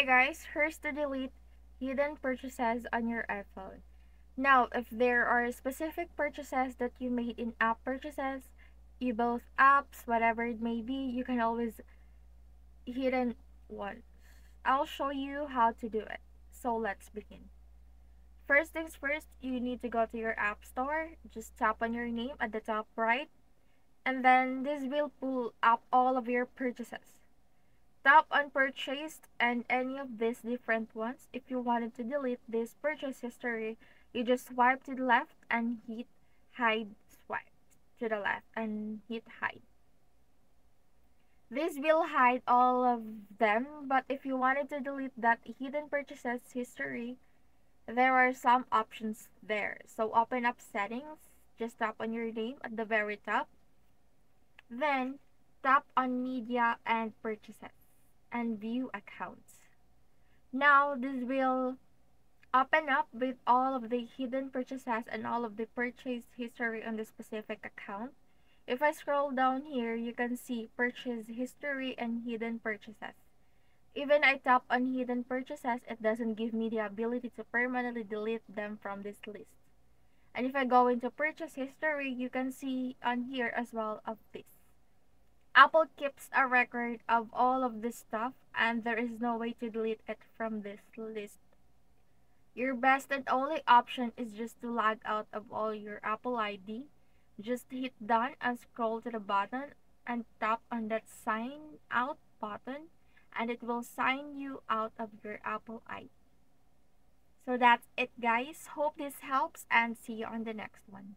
Hi guys, here's to delete hidden purchases on your iPhone. Now, if there are specific purchases that you made in app purchases, you both apps, whatever it may be, you can always hidden ones. I'll show you how to do it. So let's begin. First things first, you need to go to your app store. Just tap on your name at the top right. And then this will pull up all of your purchases. Tap on purchased and any of these different ones. If you wanted to delete this purchase history, you just swipe to the left and hit hide swipe to the left and hit hide. This will hide all of them, but if you wanted to delete that hidden purchases history, there are some options there. So open up settings, just tap on your name at the very top. Then tap on media and purchases and view accounts. Now this will open up with all of the hidden purchases and all of the purchase history on the specific account. If I scroll down here, you can see purchase history and hidden purchases. Even I tap on hidden purchases, it doesn't give me the ability to permanently delete them from this list. And if I go into purchase history, you can see on here as well of this. Apple keeps a record of all of this stuff and there is no way to delete it from this list. Your best and only option is just to log out of all your Apple ID. Just hit done and scroll to the bottom and tap on that sign out button and it will sign you out of your Apple ID. So that's it guys. Hope this helps and see you on the next one.